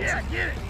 Yeah, get it.